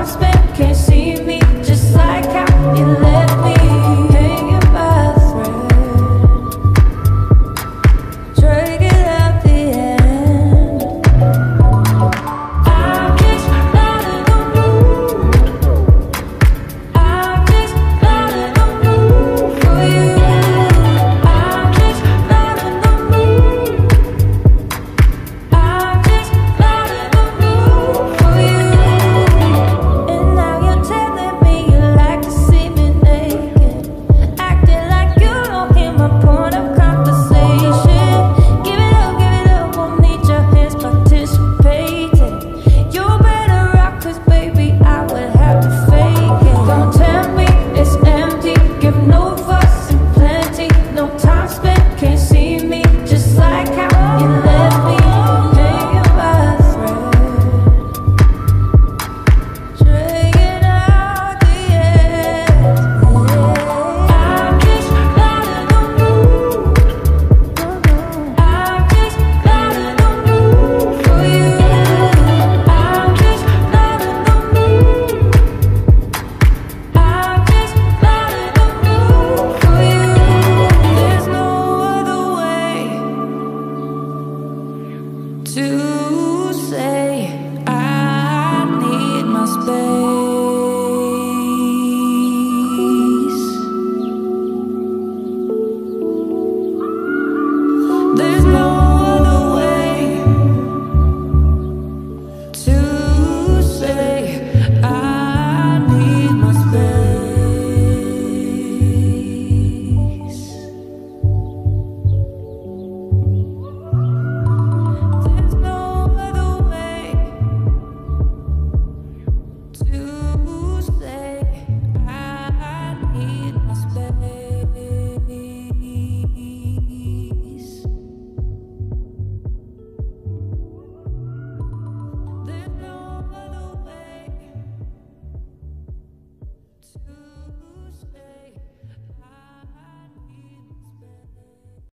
I've spent to